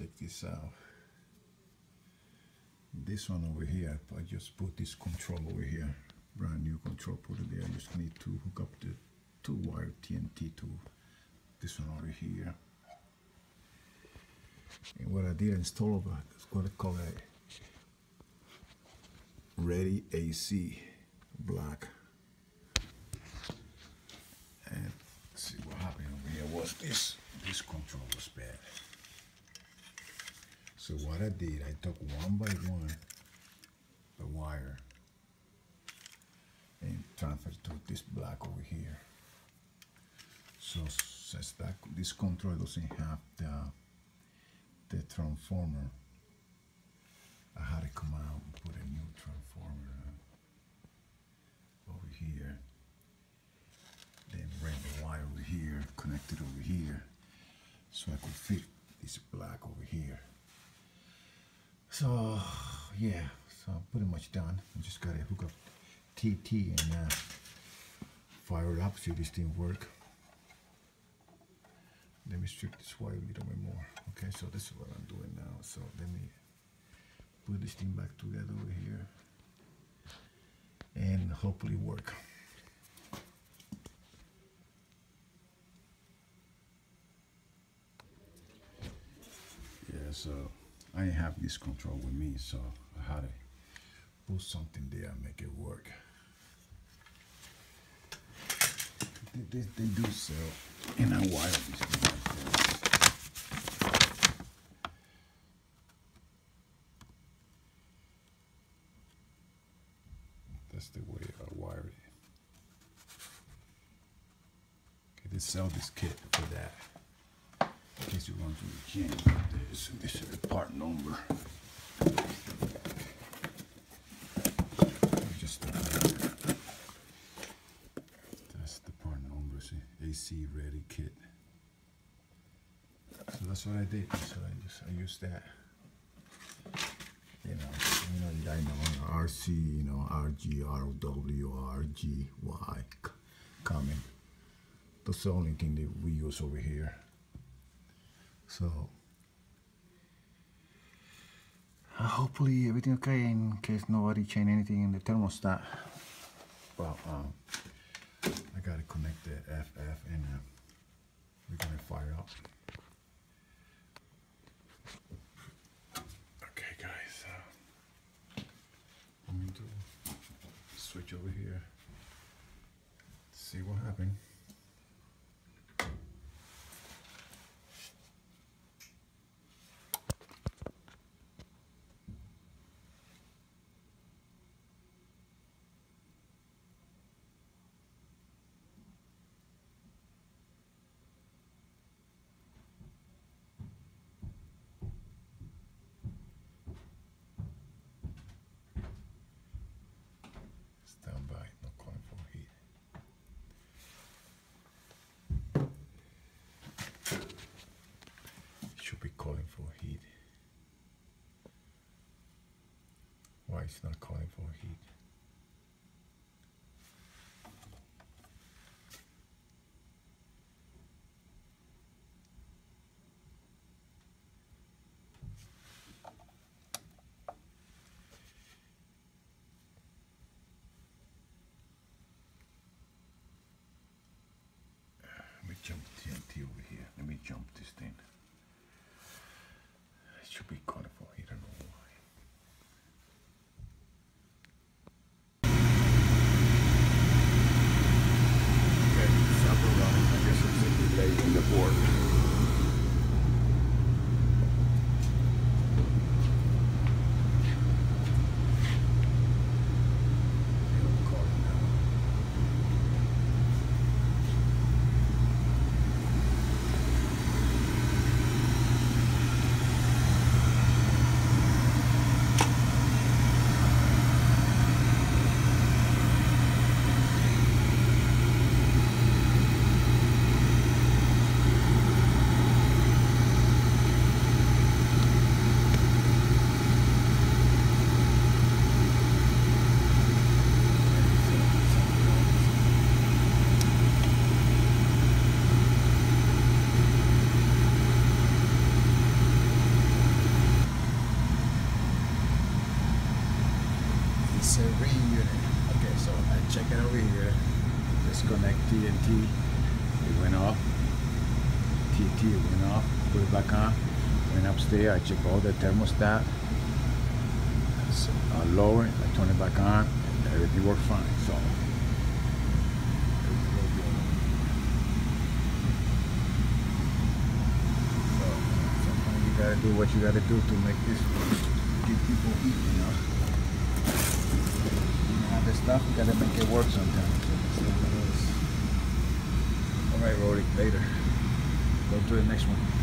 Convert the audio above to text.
check this out. This one over here I just put this control over here. Brand new control put it there. I just need to hook up the two wire TNT to this one over here. And what I did install over is what I call a ready AC black. And see what happened over here. Was this. This control was bad so what I did I took one by one the wire and transferred to this black over here. So since that this control doesn't have the the transformer. I had to come out and put a new transformer over here then bring the wire over here connected over here so I could fit this black over here so yeah so I'm pretty much done. I just gotta hook up TT and uh, fire it up see if this thing work. Let me strip this wire a little bit more. Okay so this is what I'm doing now. So let me put this thing back together over here. And hopefully work. Yeah so I have this control with me so I had to put something there and make it work they, they, they do sell and I wire these things like this. That's the way I wire it. Okay, they sell this kit for that. You through the chain, this, this is the part number. Just that's the part number. See, AC ready kit. So that's what I did. So I just I used that. You know, you know, I know RC, you know, RG, RW, RG, Y, coming. That's the only thing that we use over here. So hopefully everything okay in case nobody changed anything in the thermostat. Well, um, I gotta connect the FF and uh, we're gonna fire up. Okay, guys. Uh, I'm going to switch over here. See what happened. Stand by, not calling for heat. It should be calling for heat. Why it's not calling for heat? Me jump TNT over here. Let me jump this thing. It should be calling for heat. I don't know why. Okay, stop running. I guess it's a delay in the board. I'm calling now. Check it over here. Disconnect TNT. It went off. TT went off. Put it back on. Went upstairs. I check all the thermostat. So, I lower it. I turn it back on. And everything worked fine. So. So, sometimes you gotta do what you gotta do to make this keep people eat, you know. Stuff, gotta make it work sometimes. All right, Rory, later. Go to the next one.